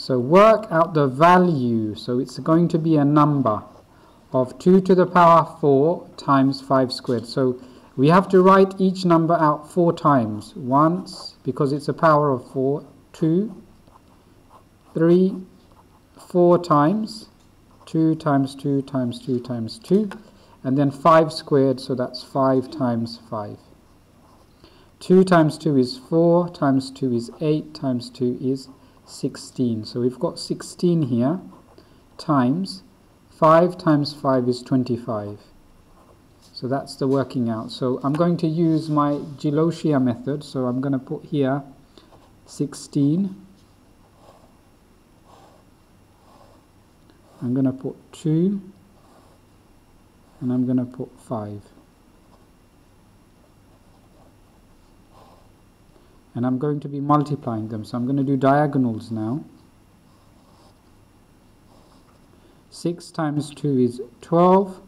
So work out the value. So it's going to be a number of 2 to the power 4 times 5 squared. So we have to write each number out four times. Once, because it's a power of 4, 2, 3, 4 times, 2 times 2 times 2 times 2, and then 5 squared, so that's 5 times 5. 2 times 2 is 4, times 2 is 8, times 2 is 16. So we've got 16 here, times 5 times 5 is 25. So that's the working out. So I'm going to use my Gelosia method. So I'm going to put here 16. I'm going to put 2 and I'm going to put 5. And I'm going to be multiplying them. So I'm going to do diagonals now. 6 times 2 is 12.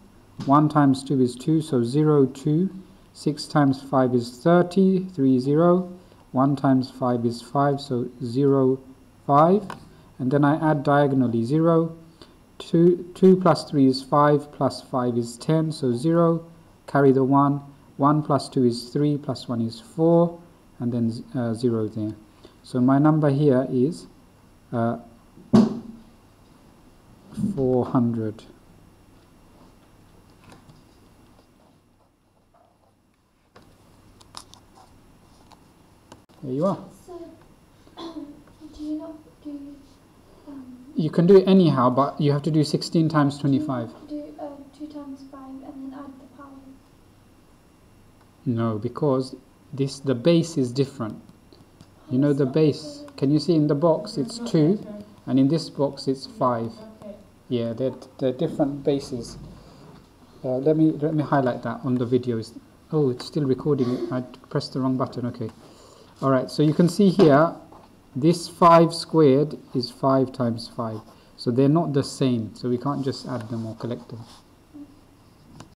1 times 2 is 2, so 0, 2. 6 times 5 is 30, 3, 0. 1 times 5 is 5, so 0, 5. And then I add diagonally 0, 2, 2 plus 3 is 5, plus 5 is 10, so 0, carry the 1, 1 plus 2 is 3, plus 1 is 4, and then uh, 0 there. So my number here is uh, 400. There you are. So, do you not do um, You can do it anyhow, but you have to do 16 times 25. do uh, two times five and then add the power? No, because this the base is different. You know the base. Can you see in the box it's 2 and in this box it's 5. Yeah, they're, they're different bases. Uh, let me let me highlight that on the video. It's- Oh, it's still recording. I pressed the wrong button. Okay. All right. So you can see here, this 5 squared is 5 times 5. So they're not the same. So we can't just add them or collect them.